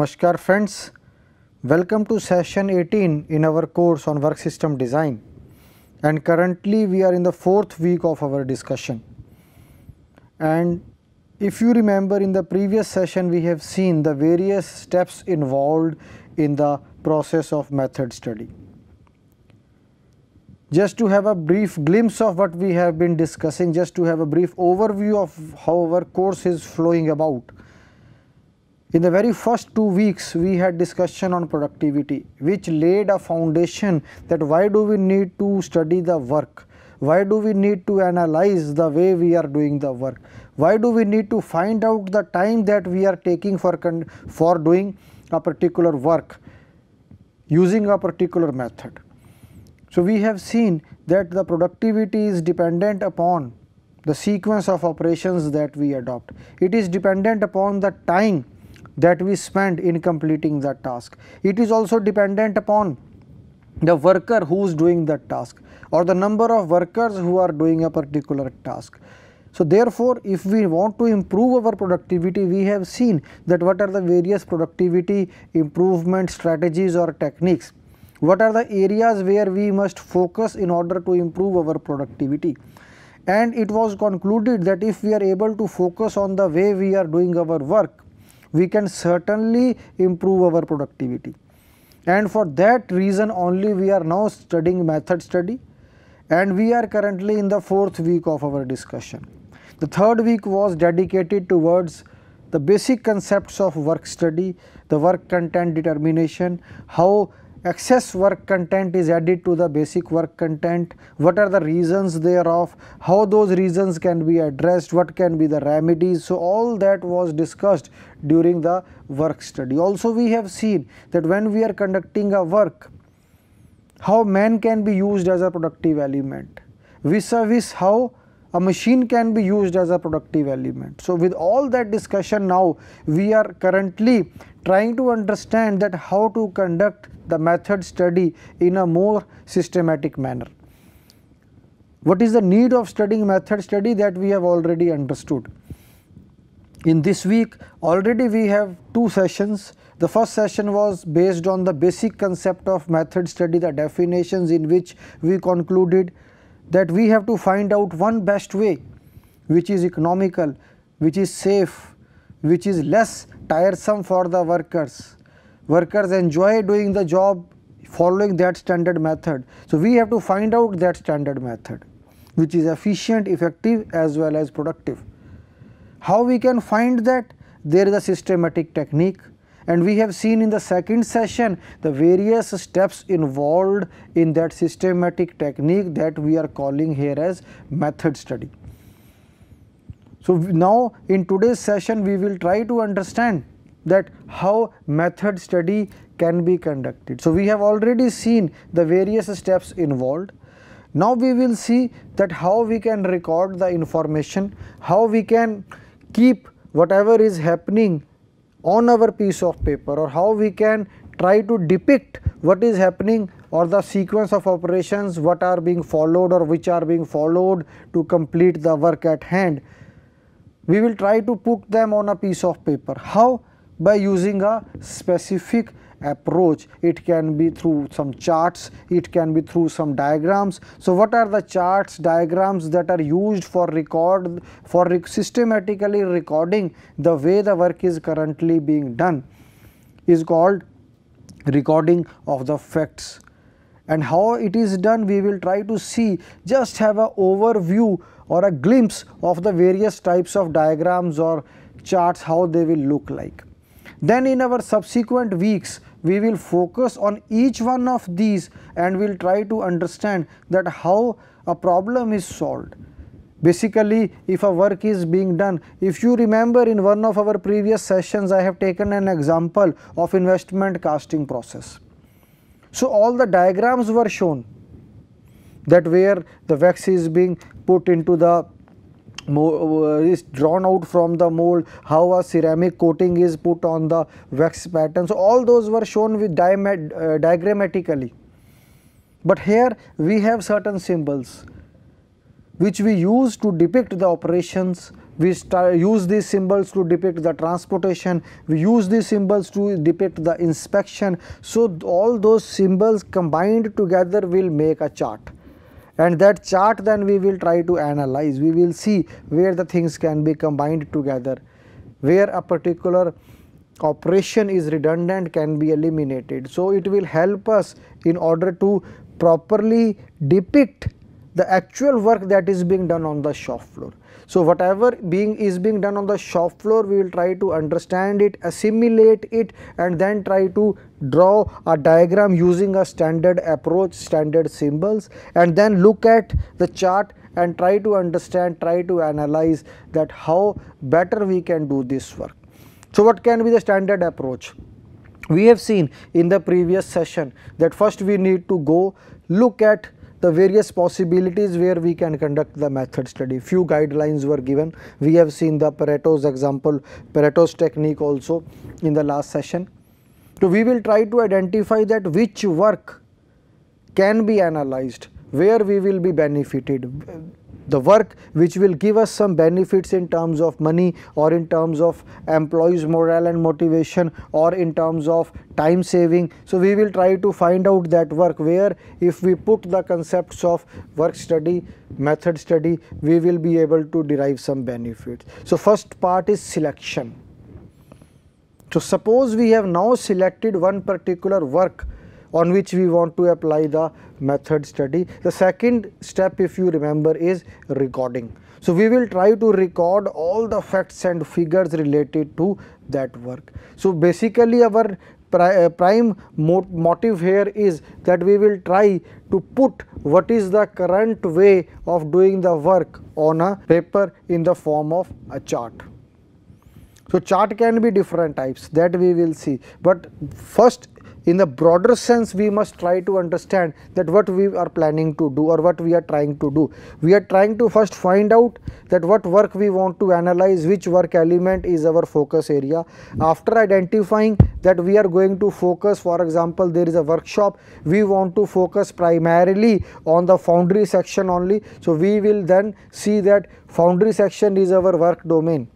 Namaskar friends, welcome to session 18 in our course on work system design and currently we are in the fourth week of our discussion. And if you remember in the previous session we have seen the various steps involved in the process of method study. Just to have a brief glimpse of what we have been discussing, just to have a brief overview of how our course is flowing about. In the very first two weeks, we had discussion on productivity, which laid a foundation that why do we need to study the work, why do we need to analyze the way we are doing the work, why do we need to find out the time that we are taking for, for doing a particular work using a particular method. So, we have seen that the productivity is dependent upon the sequence of operations that we adopt. It is dependent upon the time that we spend in completing that task. It is also dependent upon the worker who is doing that task or the number of workers who are doing a particular task. So, therefore, if we want to improve our productivity, we have seen that what are the various productivity improvement strategies or techniques what are the areas where we must focus in order to improve our productivity and it was concluded that if we are able to focus on the way we are doing our work we can certainly improve our productivity and for that reason only we are now studying method study and we are currently in the fourth week of our discussion. The third week was dedicated towards the basic concepts of work study, the work content determination, how excess work content is added to the basic work content, what are the reasons thereof, how those reasons can be addressed, what can be the remedies. So, all that was discussed during the work study. Also we have seen that when we are conducting a work, how man can be used as a productive element, vis-a-vis how a machine can be used as a productive element. So, with all that discussion now we are currently trying to understand that how to conduct the method study in a more systematic manner. What is the need of studying method study that we have already understood. In this week already we have two sessions. The first session was based on the basic concept of method study, the definitions in which we concluded that we have to find out one best way which is economical, which is safe, which is less tiresome for the workers workers enjoy doing the job following that standard method. So, we have to find out that standard method which is efficient, effective as well as productive. How we can find that? There is a systematic technique and we have seen in the second session the various steps involved in that systematic technique that we are calling here as method study. So, now in today's session we will try to understand that how method study can be conducted. So, we have already seen the various steps involved. Now, we will see that how we can record the information, how we can keep whatever is happening on our piece of paper or how we can try to depict what is happening or the sequence of operations what are being followed or which are being followed to complete the work at hand. We will try to put them on a piece of paper. How? by using a specific approach. It can be through some charts, it can be through some diagrams. So, what are the charts, diagrams that are used for record for systematically recording the way the work is currently being done is called recording of the facts and how it is done we will try to see just have a overview or a glimpse of the various types of diagrams or charts how they will look like. Then in our subsequent weeks, we will focus on each one of these and we will try to understand that how a problem is solved. Basically, if a work is being done, if you remember in one of our previous sessions, I have taken an example of investment casting process. So, all the diagrams were shown that where the wax is being put into the uh, is drawn out from the mold, how a ceramic coating is put on the wax pattern. So, all those were shown with uh, diagrammatically. But here we have certain symbols which we use to depict the operations, we use these symbols to depict the transportation we use these symbols to depict the inspection so all those symbols combined together will make a chart and that chart then we will try to analyze we will see where the things can be combined together where a particular operation is redundant can be eliminated. So, it will help us in order to properly depict the actual work that is being done on the shop floor. So, whatever being is being done on the shop floor we will try to understand it, assimilate it and then try to draw a diagram using a standard approach, standard symbols and then look at the chart and try to understand, try to analyze that how better we can do this work. So, what can be the standard approach? We have seen in the previous session that first we need to go look at the various possibilities where we can conduct the method study. Few guidelines were given. We have seen the Pareto's example, Pareto's technique also in the last session. So, we will try to identify that which work can be analyzed, where we will be benefited, the work which will give us some benefits in terms of money or in terms of employees morale and motivation or in terms of time saving. So, we will try to find out that work where if we put the concepts of work study, method study, we will be able to derive some benefits. So, first part is selection. So, suppose we have now selected one particular work on which we want to apply the method study. The second step if you remember is recording. So, we will try to record all the facts and figures related to that work. So, basically our uh, prime motive here is that we will try to put what is the current way of doing the work on a paper in the form of a chart. So, chart can be different types that we will see, but first in the broader sense we must try to understand that what we are planning to do or what we are trying to do. We are trying to first find out that what work we want to analyze, which work element is our focus area. After identifying that we are going to focus for example there is a workshop, we want to focus primarily on the foundry section only. So, we will then see that foundry section is our work domain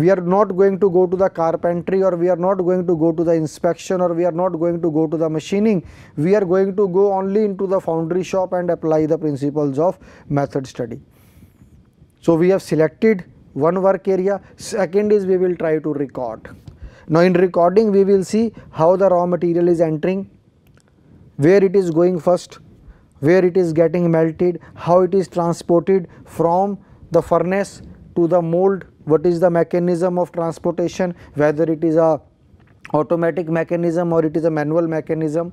we are not going to go to the carpentry or we are not going to go to the inspection or we are not going to go to the machining. We are going to go only into the foundry shop and apply the principles of method study. So, we have selected one work area, second is we will try to record. Now, in recording we will see how the raw material is entering, where it is going first, where it is getting melted, how it is transported from the furnace to the mold what is the mechanism of transportation? Whether it is a automatic mechanism or it is a manual mechanism.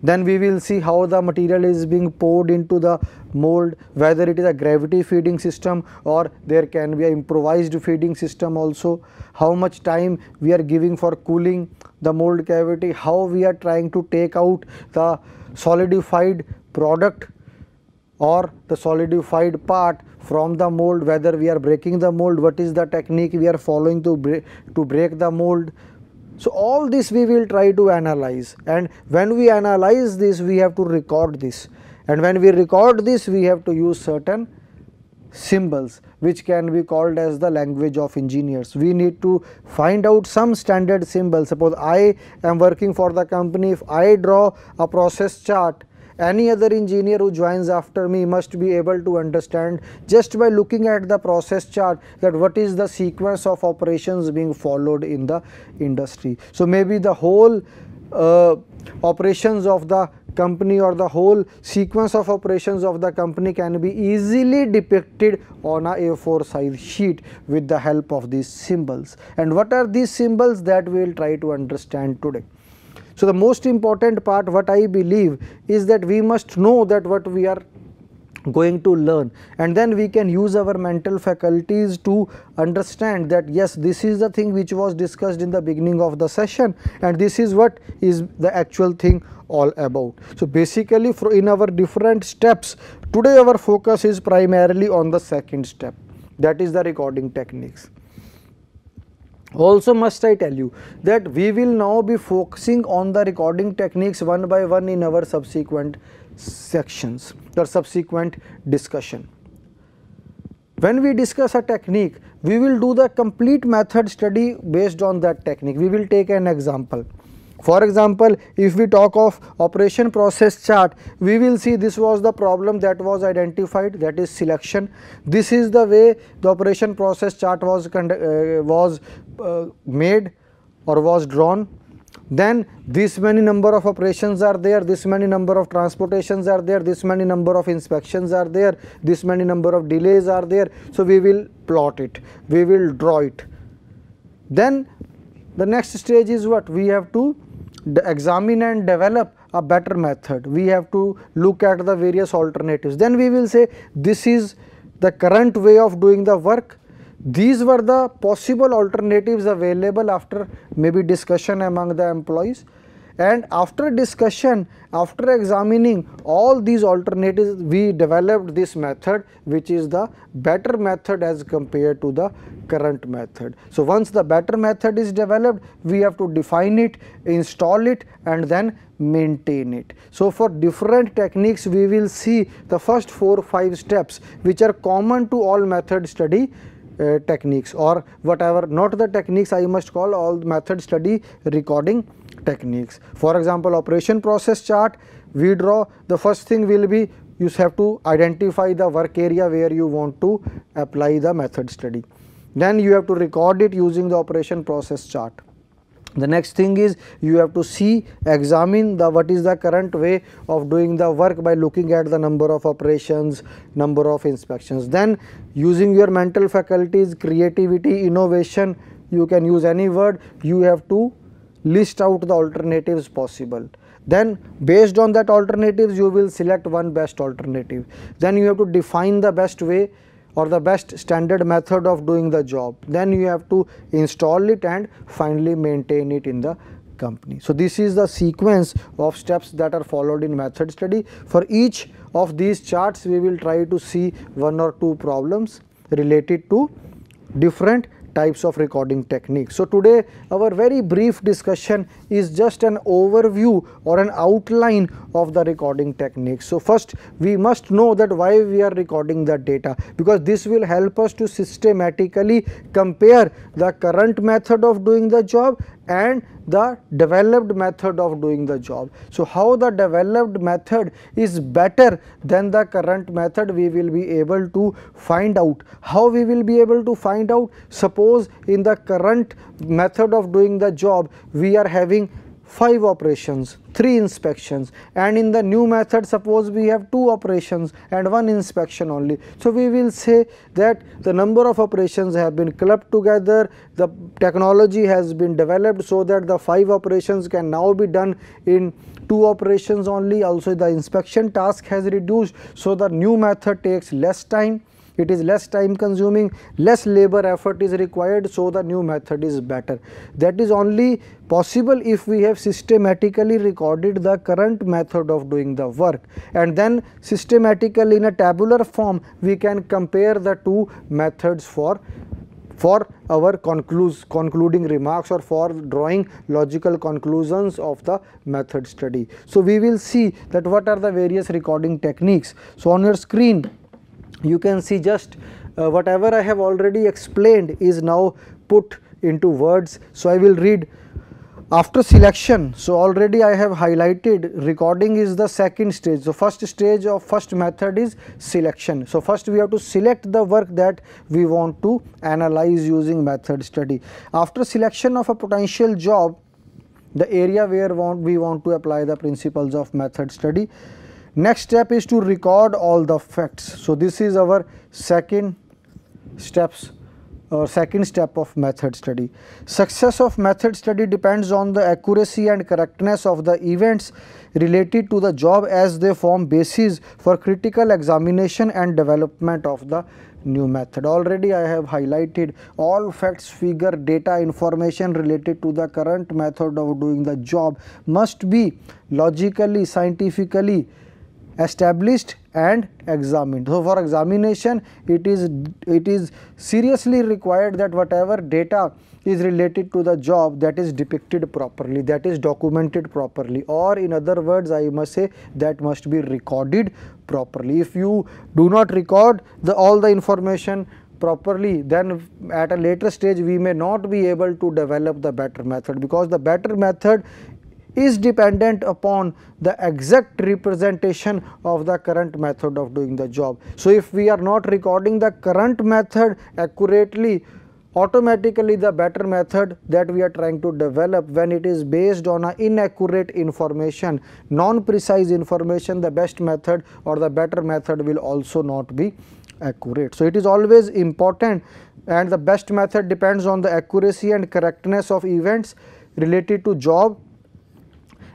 Then we will see how the material is being poured into the mold whether it is a gravity feeding system or there can be a improvised feeding system also. How much time we are giving for cooling the mold cavity how we are trying to take out the solidified product or the solidified part from the mold whether we are breaking the mold what is the technique we are following to break to break the mold so all this we will try to analyze and when we analyze this we have to record this and when we record this we have to use certain symbols which can be called as the language of engineers. We need to find out some standard symbols. Suppose I am working for the company, if I draw a process chart any other engineer who joins after me must be able to understand just by looking at the process chart that what is the sequence of operations being followed in the industry. So, maybe the whole uh, operations of the company or the whole sequence of operations of the company can be easily depicted on a A4 size sheet with the help of these symbols. And what are these symbols that we will try to understand today. So, the most important part what I believe is that we must know that what we are going to learn and then we can use our mental faculties to understand that yes this is the thing which was discussed in the beginning of the session and this is what is the actual thing all about. So, basically in our different steps today our focus is primarily on the second step that is the recording techniques. Also must I tell you that we will now be focusing on the recording techniques one by one in our subsequent sections or subsequent discussion. when we discuss a technique, we will do the complete method study based on that technique. We will take an example. For example, if we talk of operation process chart, we will see this was the problem that was identified that is selection. This is the way the operation process chart was, uh, was uh, made or was drawn. Then this many number of operations are there this many number of transportations are there this many number of inspections are there this many number of delays are there. So we will plot it we will draw it. Then the next stage is what? We have to examine and develop a better method. We have to look at the various alternatives. Then we will say this is the current way of doing the work. These were the possible alternatives available after maybe discussion among the employees and after discussion after examining all these alternatives we developed this method which is the better method as compared to the current method. So, once the better method is developed we have to define it, install it and then maintain it. So, for different techniques we will see the first 4 5 steps which are common to all method study uh, techniques or whatever not the techniques I must call all method study recording techniques. For example, operation process chart we draw the first thing will be you have to identify the work area where you want to apply the method study. Then you have to record it using the operation process chart. The next thing is you have to see examine the what is the current way of doing the work by looking at the number of operations, number of inspections. Then using your mental faculties, creativity, innovation, you can use any word, you have to list out the alternatives possible. Then based on that alternatives you will select one best alternative. Then you have to define the best way or the best standard method of doing the job then you have to install it and finally maintain it in the company. So, this is the sequence of steps that are followed in method study. For each of these charts we will try to see one or two problems related to different types of recording techniques. So, today our very brief discussion is just an overview or an outline of the recording techniques. So, first we must know that why we are recording the data because this will help us to systematically compare the current method of doing the job and the developed method of doing the job. So, how the developed method is better than the current method we will be able to find out. How we will be able to find out? Suppose in the current method of doing the job we are having 5 operations, 3 inspections and in the new method suppose we have 2 operations and 1 inspection only. So, we will say that the number of operations have been clubbed together, the technology has been developed so that the 5 operations can now be done in 2 operations only also the inspection task has reduced. So, the new method takes less time it is less time consuming, less labor effort is required, so the new method is better. That is only possible if we have systematically recorded the current method of doing the work and then systematically in a tabular form we can compare the two methods for for our concluding remarks or for drawing logical conclusions of the method study. So, we will see that what are the various recording techniques. So, on your screen you can see just uh, whatever I have already explained is now put into words. So, I will read after selection. So, already I have highlighted recording is the second stage. So, first stage of first method is selection. So, first we have to select the work that we want to analyze using method study. After selection of a potential job, the area where want we want to apply the principles of method study Next step is to record all the facts. So, this is our second steps or second step of method study. Success of method study depends on the accuracy and correctness of the events related to the job as they form basis for critical examination and development of the new method. Already I have highlighted all facts, figure, data, information related to the current method of doing the job must be logically, scientifically established and examined. So, for examination it is it is seriously required that whatever data is related to the job that is depicted properly that is documented properly or in other words I must say that must be recorded properly. If you do not record the all the information properly then at a later stage we may not be able to develop the better method because the better method is dependent upon the exact representation of the current method of doing the job. So, if we are not recording the current method accurately automatically the better method that we are trying to develop when it is based on a inaccurate information non-precise information the best method or the better method will also not be accurate. So, it is always important and the best method depends on the accuracy and correctness of events related to job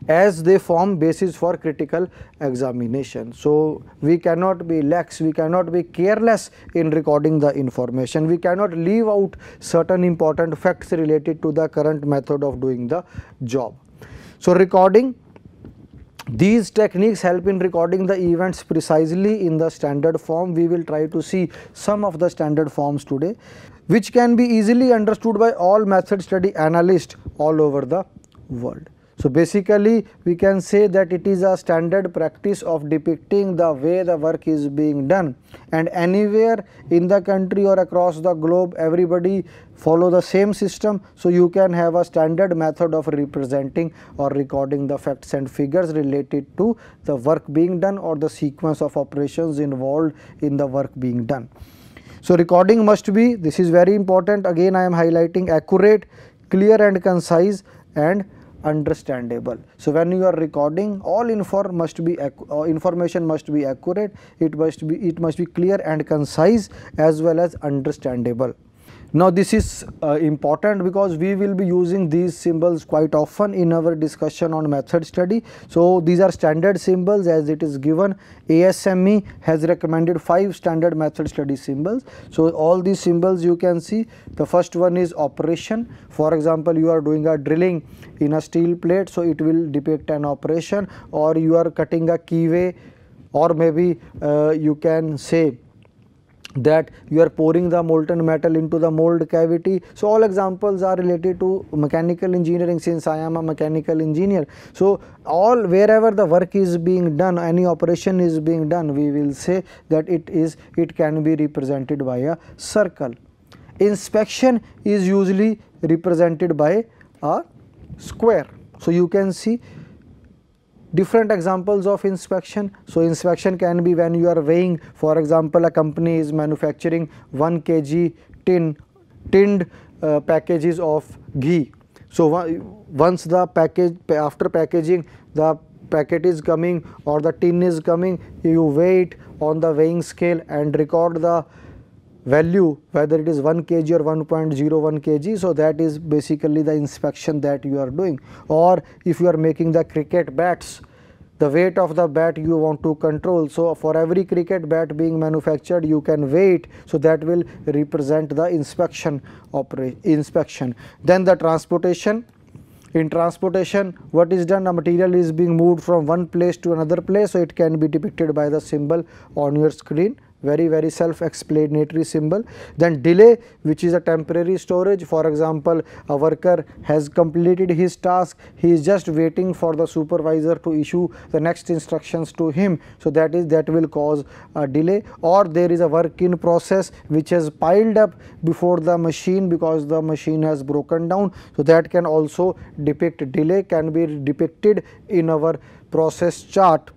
as they form basis for critical examination. So, we cannot be lax, we cannot be careless in recording the information, we cannot leave out certain important facts related to the current method of doing the job. So, recording these techniques help in recording the events precisely in the standard form. We will try to see some of the standard forms today, which can be easily understood by all method study analysts all over the world. So, basically we can say that it is a standard practice of depicting the way the work is being done and anywhere in the country or across the globe everybody follow the same system. So, you can have a standard method of representing or recording the facts and figures related to the work being done or the sequence of operations involved in the work being done. So, recording must be this is very important again I am highlighting accurate, clear and concise and understandable. So, when you are recording all info must be uh, information must be accurate, it must be it must be clear and concise as well as understandable. Now this is uh, important because we will be using these symbols quite often in our discussion on method study. So these are standard symbols as it is given ASME has recommended 5 standard method study symbols. So all these symbols you can see the first one is operation for example you are doing a drilling in a steel plate so it will depict an operation or you are cutting a keyway or maybe uh, you can say that you are pouring the molten metal into the mold cavity. So, all examples are related to mechanical engineering since I am a mechanical engineer. So, all wherever the work is being done any operation is being done we will say that it is it can be represented by a circle. Inspection is usually represented by a square. So, you can see different examples of inspection. So, inspection can be when you are weighing for example, a company is manufacturing 1 kg tin tinned uh, packages of ghee. So, once the package after packaging the packet is coming or the tin is coming you weigh it on the weighing scale and record the value whether it is 1 kg or 1.01 kg. So, that is basically the inspection that you are doing or if you are making the cricket bats the weight of the bat you want to control. So, for every cricket bat being manufactured you can weigh it. So, that will represent the inspection operation inspection. Then the transportation in transportation what is done a material is being moved from one place to another place so it can be depicted by the symbol on your screen very very self explanatory symbol. Then delay which is a temporary storage. For example a worker has completed his task. He is just waiting for the supervisor to issue the next instructions to him. So that is that will cause a delay. Or there is a work in process which has piled up before the machine because the machine has broken down. So that can also depict delay can be depicted in our process chart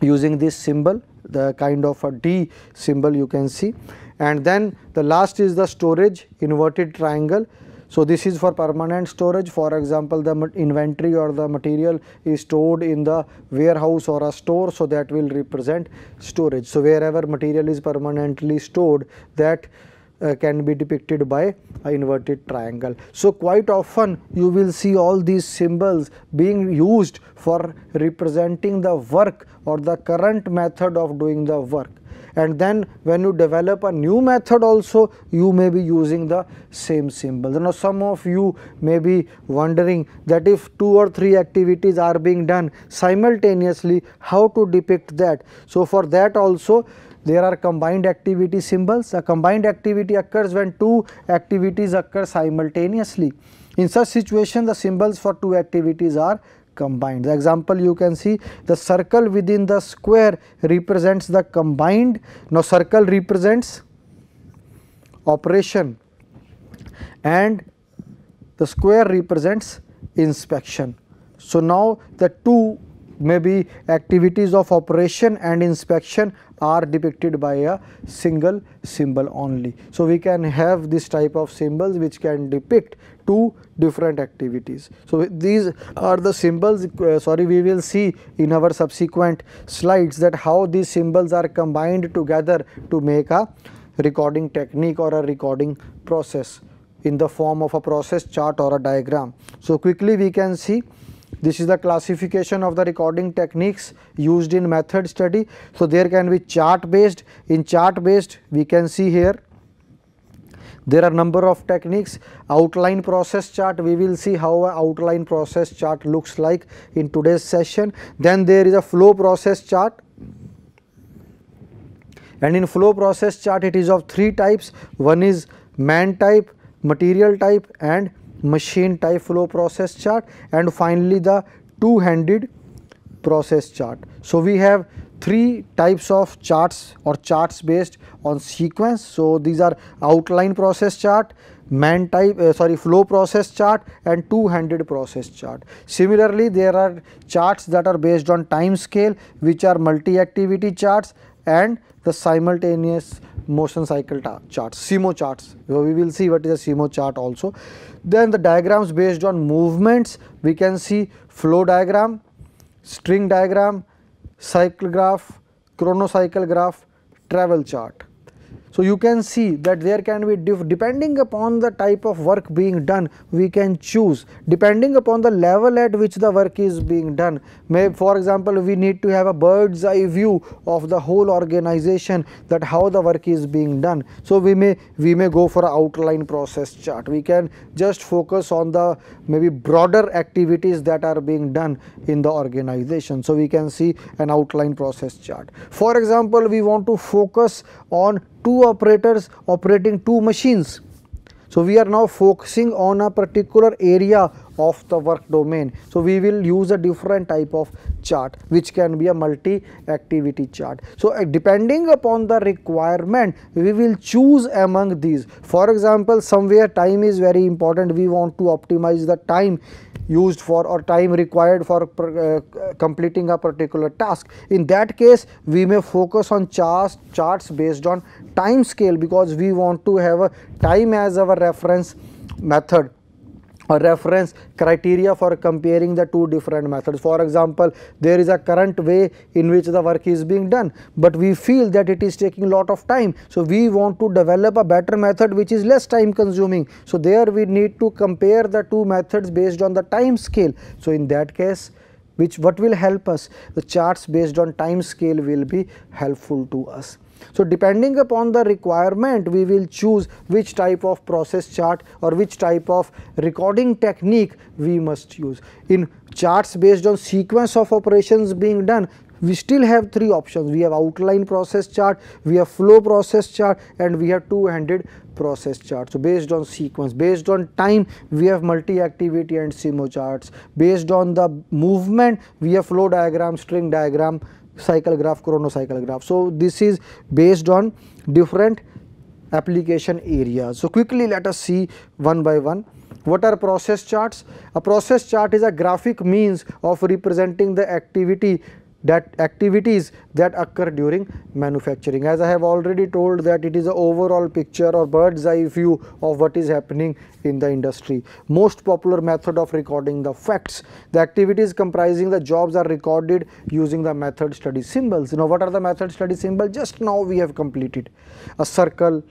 using this symbol the kind of a D symbol you can see and then the last is the storage inverted triangle. So, this is for permanent storage for example, the inventory or the material is stored in the warehouse or a store. So, that will represent storage. So, wherever material is permanently stored that uh, can be depicted by a inverted triangle. So, quite often you will see all these symbols being used for representing the work or the current method of doing the work. and then when you develop a new method also you may be using the same symbol. Now some of you may be wondering that if two or three activities are being done simultaneously how to depict that. So for that also there are combined activity symbols. A combined activity occurs when two activities occur simultaneously. In such situation the symbols for two activities are combined. The example you can see the circle within the square represents the combined. Now circle represents operation and the square represents inspection. So now the two maybe activities of operation and inspection are depicted by a single symbol only. So we can have this type of symbols which can depict two different activities. So these are the symbols uh, sorry we will see in our subsequent slides that how these symbols are combined together to make a recording technique or a recording process in the form of a process chart or a diagram. So quickly we can see this is the classification of the recording techniques used in method study. So, there can be chart based, in chart based we can see here there are number of techniques. Outline process chart we will see how a outline process chart looks like in today's session. Then there is a flow process chart. And in flow process chart it is of three types. One is man type material type and machine type flow process chart and finally the two handed process chart. So, we have three types of charts or charts based on sequence. So, these are outline process chart, man type uh, sorry flow process chart and two handed process chart. Similarly, there are charts that are based on time scale which are multi activity charts and the simultaneous motion cycle charts, SIMO charts. We will see what is a SIMO chart also. Then the diagrams based on movements, we can see flow diagram, string diagram, cycle graph, chronocycle graph, travel chart. So, you can see that there can be depending upon the type of work being done we can choose depending upon the level at which the work is being done may for example we need to have a bird's eye view of the whole organization that how the work is being done. So, we may we may go for a outline process chart we can just focus on the maybe broader activities that are being done in the organization. So, we can see an outline process chart. For example, we want to focus on two operators operating two machines. So, we are now focusing on a particular area of the work domain. So, we will use a different type of chart which can be a multi activity chart. So, uh, depending upon the requirement we will choose among these. For example, somewhere time is very important we want to optimize the time used for or time required for uh, completing a particular task. In that case, we may focus on charts, charts based on time scale because we want to have a time as our reference method a reference criteria for comparing the two different methods. For example, there is a current way in which the work is being done, but we feel that it is taking lot of time. So, we want to develop a better method which is less time consuming. So, there we need to compare the two methods based on the time scale. So, in that case, which what will help us? The charts based on time scale will be helpful to us. So, depending upon the requirement we will choose which type of process chart or which type of recording technique we must use. In charts based on sequence of operations being done we still have three options. We have outline process chart we have flow process chart and we have two handed process chart. So based on sequence based on time we have multi activity and simo charts. Based on the movement we have flow diagram string diagram cycle graph chronocycle graph. So this is based on different application areas so quickly let us see one by one. What are process charts? A process chart is a graphic means of representing the activity that activities that occur during manufacturing. As I have already told that it is an overall picture or bird's eye view of what is happening in the industry. Most popular method of recording the facts. The activities comprising the jobs are recorded using the method study symbols. You know what are the method study symbols? Just now we have completed a circle,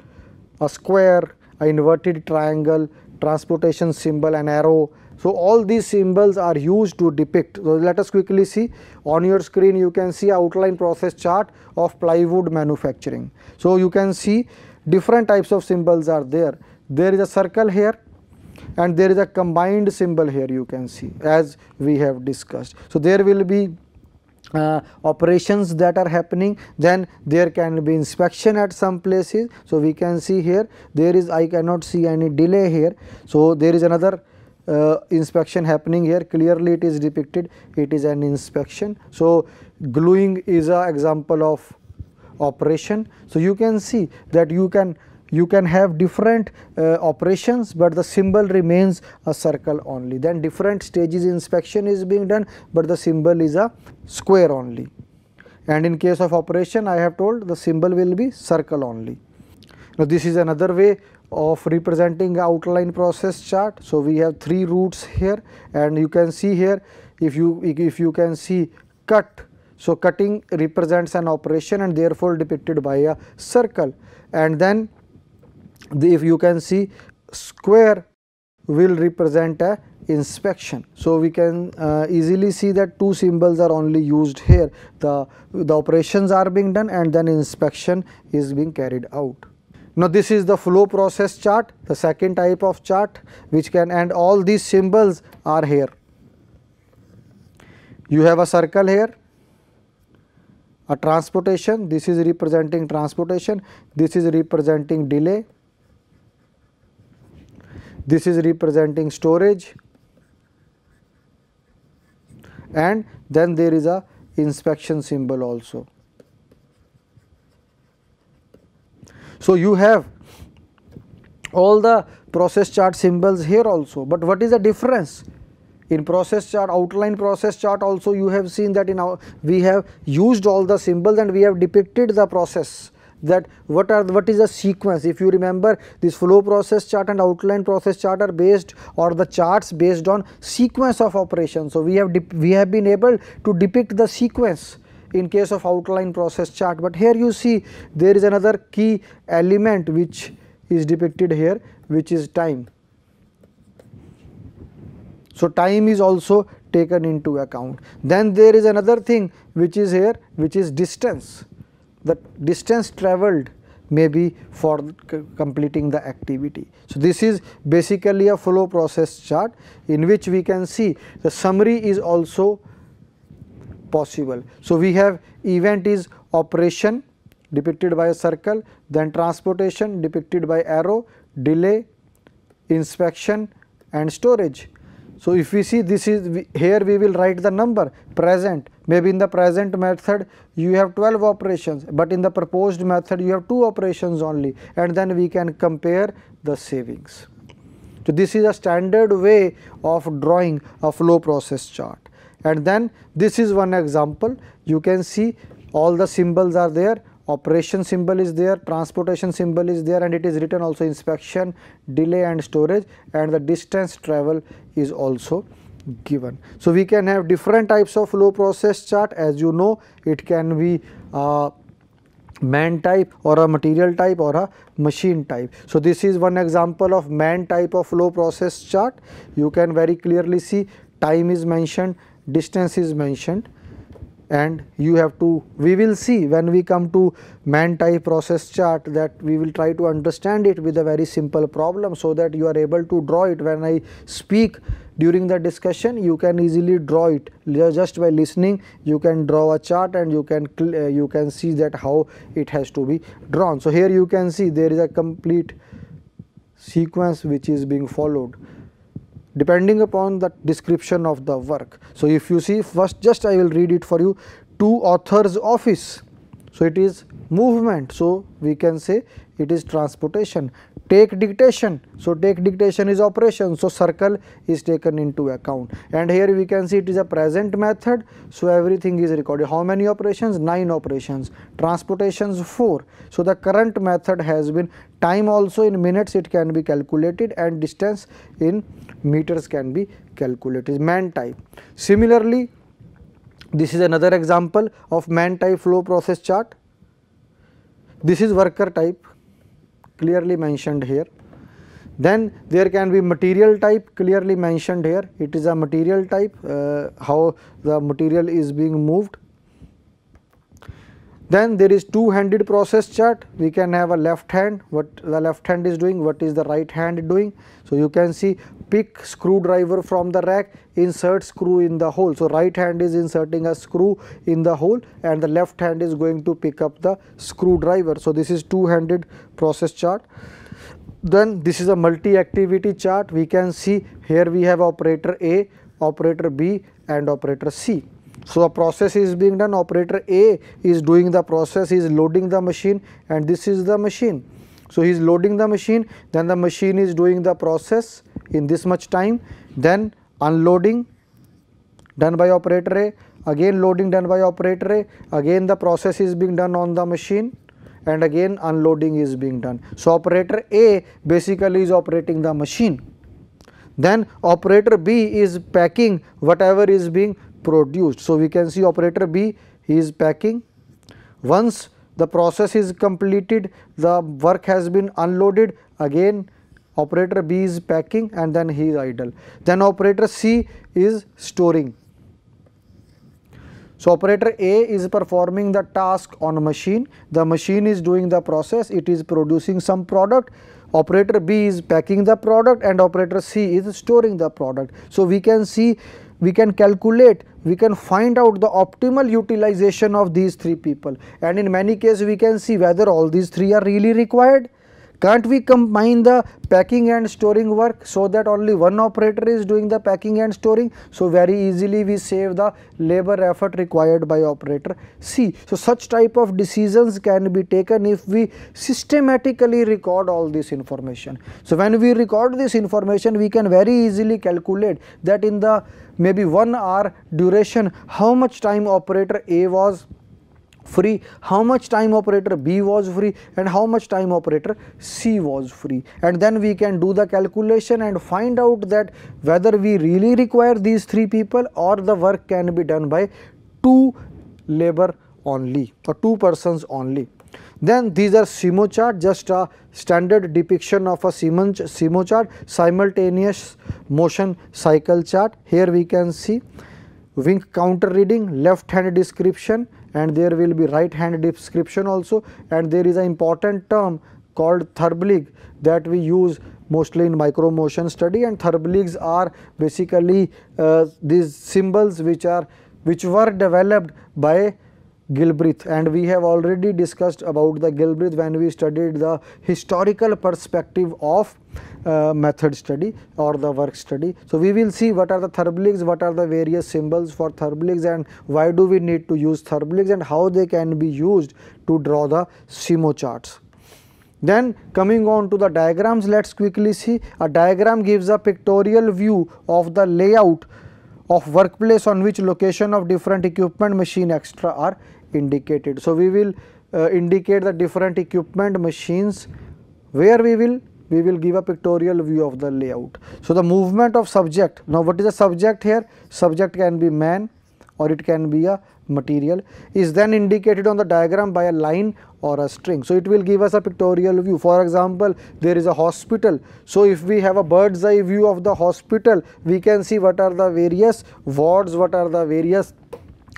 a square, a inverted triangle, transportation symbol, an arrow, So, all these symbols are used to depict. So, let us quickly see on your screen you can see outline process chart of plywood manufacturing. So, you can see different types of symbols are there. There is a circle here and there is a combined symbol here you can see as we have discussed. So, there will be uh, operations that are happening then there can be inspection at some places. So, we can see here there is I cannot see any delay here. So, there is another uh, inspection happening here clearly it is depicted it is an inspection. So, gluing is a example of operation. So, you can see that you can you can have different uh, operations, but the symbol remains a circle only. Then different stages inspection is being done, but the symbol is a square only. And in case of operation, I have told the symbol will be circle only. Now, this is another way of representing outline process chart. So, we have three routes here and you can see here if you if you can see cut. So, cutting represents an operation and therefore depicted by a circle and then the, if you can see square will represent a inspection. So, we can uh, easily see that two symbols are only used here the, the operations are being done and then inspection is being carried out. Now, this is the flow process chart, the second type of chart which can and all these symbols are here. You have a circle here, a transportation, this is representing transportation, this is representing delay, this is representing storage and then there is a inspection symbol also. So, you have all the process chart symbols here also, but what is the difference? In process chart, outline process chart also you have seen that in our we have used all the symbols and we have depicted the process that what are what is the sequence if you remember this flow process chart and outline process chart are based or the charts based on sequence of operations. So, we have we have been able to depict the sequence in case of outline process chart, but here you see there is another key element which is depicted here which is time. So, time is also taken into account. Then there is another thing which is here which is distance. The distance travelled may be for completing the activity. So, this is basically a flow process chart in which we can see the summary is also possible. So, we have event is operation depicted by a circle, then transportation depicted by arrow, delay, inspection and storage. So, if we see this is here we will write the number present maybe in the present method you have 12 operations, but in the proposed method you have 2 operations only and then we can compare the savings. So, this is a standard way of drawing a flow process chart and then this is one example. You can see all the symbols are there. Operation symbol is there. Transportation symbol is there. And it is written also inspection delay and storage. And the distance travel is also given. So, we can have different types of flow process chart. As you know it can be man type or a material type or a machine type. So, this is one example of man type of flow process chart. You can very clearly see time is mentioned, distance is mentioned. And you have to we will see when we come to man type process chart that we will try to understand it with a very simple problem so that you are able to draw it. When I speak during the discussion you can easily draw it. Just by listening you can draw a chart and you can uh, you can see that how it has to be drawn. So, here you can see there is a complete sequence which is being followed depending upon the description of the work. So, if you see first just I will read it for you to author's office. So, it is movement. So, we can say it is transportation. Take dictation. So, take dictation is operation. So, circle is taken into account and here we can see it is a present method. So, everything is recorded. How many operations? 9 operations. Transportations 4. So, the current method has been time also in minutes it can be calculated and distance in meters can be calculated man type. Similarly, this is another example of man type flow process chart. This is worker type clearly mentioned here. then there can be material type clearly mentioned here it is a material type uh, how the material is being moved then there is two handed process chart. We can have a left hand what the left hand is doing what is the right hand doing. So you can see pick screwdriver from the rack insert screw in the hole. So right hand is inserting a screw in the hole and the left hand is going to pick up the screwdriver. So this is two handed process chart. Then this is a multi activity chart. We can see here we have operator a operator b and operator c so, a process is being done. Operator A is doing the process. He is loading the machine and this is the machine. So, he is loading the machine. Then the machine is doing the process in this much time. Then unloading done by operator A. Again loading done by operator A. Again the process is being done on the machine and again unloading is being done. So, operator A basically is operating the machine. Then operator B is packing whatever is being produced. So, we can see operator B he is packing. Once the process is completed the work has been unloaded again operator B is packing and then he is idle. Then operator C is storing. So, operator A is performing the task on a machine, the machine is doing the process, it is producing some product, operator B is packing the product and operator C is storing the product. So, we can see we can calculate, we can find out the optimal utilization of these three people and in many cases we can see whether all these three are really required. Can't we combine the packing and storing work so that only one operator is doing the packing and storing? So, very easily we save the labor effort required by operator C. So, such type of decisions can be taken if we systematically record all this information. So, when we record this information we can very easily calculate that in the maybe 1 hour duration how much time operator A was free, how much time operator B was free and how much time operator C was free and then we can do the calculation and find out that whether we really require these three people or the work can be done by two labor only or two persons only. Then these are SIMO chart just a standard depiction of a SIMO chart simultaneous motion cycle chart. Here we can see wink counter reading left hand description and there will be right hand description also and there is an important term called Therblig that we use mostly in micro motion study and Therbligs are basically uh, these symbols which are which were developed by Gilbreth and we have already discussed about the Gilbreth when we studied the historical perspective of uh, method study or the work study. So, we will see what are the Therbligs, what are the various symbols for Therbligs and why do we need to use Therbligs and how they can be used to draw the SIMO charts. Then coming on to the diagrams, let us quickly see a diagram gives a pictorial view of the layout of workplace on which location of different equipment machine extra are indicated. So, we will uh, indicate the different equipment machines where we will we will give a pictorial view of the layout. So, the movement of subject now what is the subject here subject can be man or it can be a material is then indicated on the diagram by a line or a string. So, it will give us a pictorial view for example there is a hospital. So, if we have a bird's eye view of the hospital we can see what are the various wards what are the various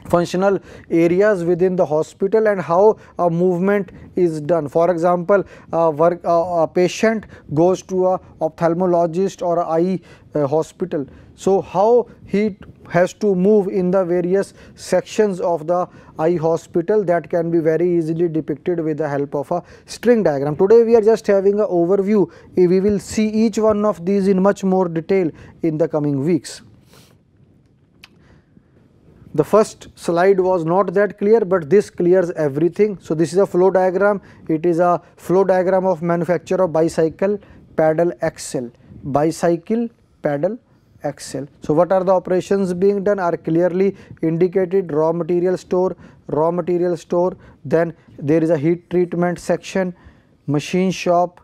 functional areas within the hospital and how a movement is done. For example, a, work, a patient goes to a ophthalmologist or eye uh, hospital. So, how he has to move in the various sections of the eye hospital that can be very easily depicted with the help of a string diagram. Today we are just having an overview, we will see each one of these in much more detail in the coming weeks. The first slide was not that clear, but this clears everything. So, this is a flow diagram. It is a flow diagram of manufacture of bicycle pedal axle, bicycle pedal axle. So, what are the operations being done are clearly indicated raw material store, raw material store, then there is a heat treatment section, machine shop,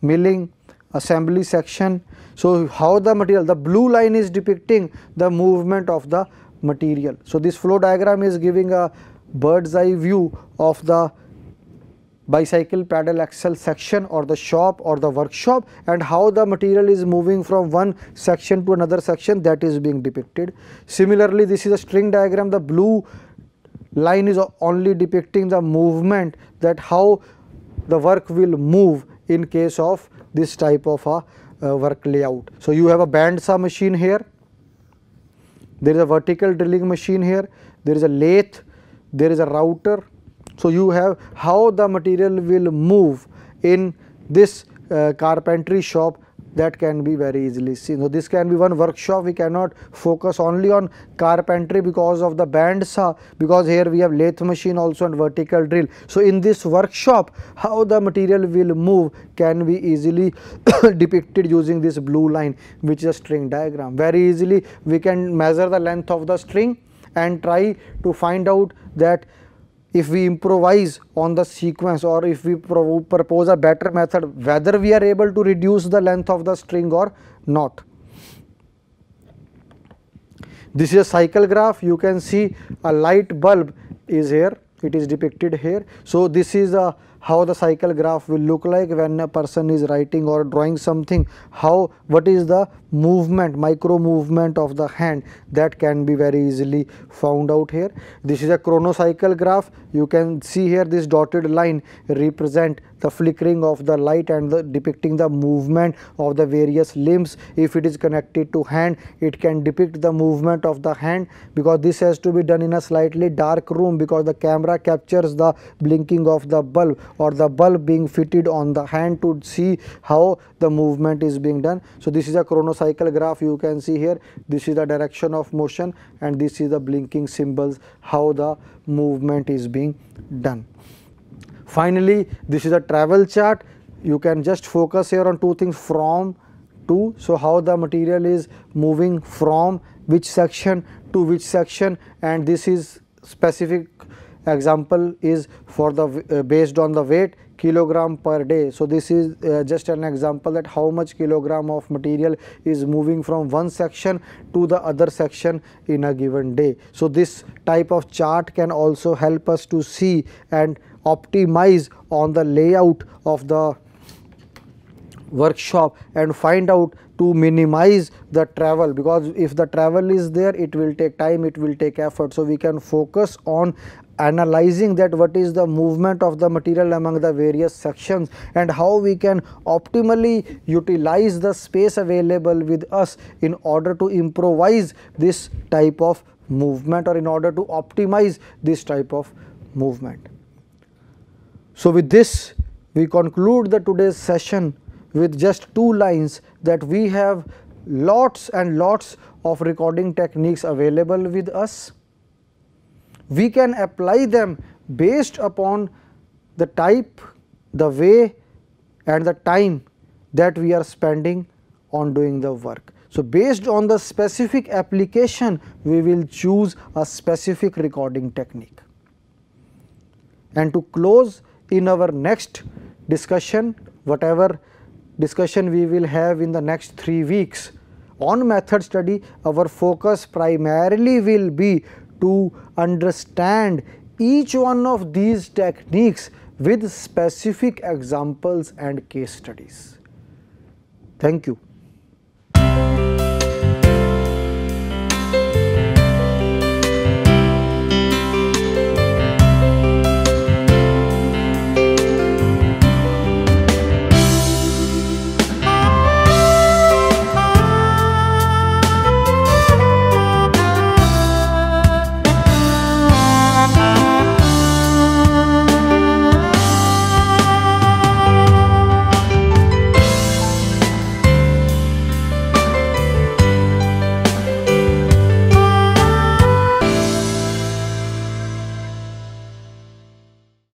milling, assembly section, so, how the material the blue line is depicting the movement of the material. So, this flow diagram is giving a bird's eye view of the bicycle pedal axle section or the shop or the workshop and how the material is moving from one section to another section that is being depicted. Similarly, this is a string diagram the blue line is only depicting the movement that how the work will move in case of this type of a uh, work layout. So, you have a bandsaw machine here, there is a vertical drilling machine here, there is a lathe, there is a router. So, you have how the material will move in this uh, carpentry shop that can be very easily seen. So, this can be one workshop we cannot focus only on carpentry because of the band saw because here we have lathe machine also and vertical drill. So, in this workshop how the material will move can be easily depicted using this blue line which is a string diagram. Very easily we can measure the length of the string and try to find out that if we improvise on the sequence or if we propose a better method whether we are able to reduce the length of the string or not. This is a cycle graph you can see a light bulb is here it is depicted here. So, this is a how the cycle graph will look like when a person is writing or drawing something how what is the movement micro movement of the hand that can be very easily found out here. This is a chronocycle graph you can see here this dotted line represent the flickering of the light and the depicting the movement of the various limbs. If it is connected to hand, it can depict the movement of the hand because this has to be done in a slightly dark room because the camera captures the blinking of the bulb or the bulb being fitted on the hand to see how the movement is being done. So, this is a chronocycle graph you can see here, this is the direction of motion and this is the blinking symbols how the movement is being done. Finally, this is a travel chart. You can just focus here on two things from to. So, how the material is moving from which section to which section and this is specific example is for the uh, based on the weight kilogram per day. So, this is uh, just an example that how much kilogram of material is moving from one section to the other section in a given day. So, this type of chart can also help us to see and optimize on the layout of the workshop and find out to minimize the travel because if the travel is there it will take time it will take effort so we can focus on analyzing that what is the movement of the material among the various sections and how we can optimally utilize the space available with us in order to improvise this type of movement or in order to optimize this type of movement. So, with this we conclude the today's session with just two lines that we have lots and lots of recording techniques available with us. We can apply them based upon the type, the way and the time that we are spending on doing the work. So, based on the specific application we will choose a specific recording technique. And to close in our next discussion whatever discussion we will have in the next 3 weeks on method study our focus primarily will be to understand each one of these techniques with specific examples and case studies. Thank you.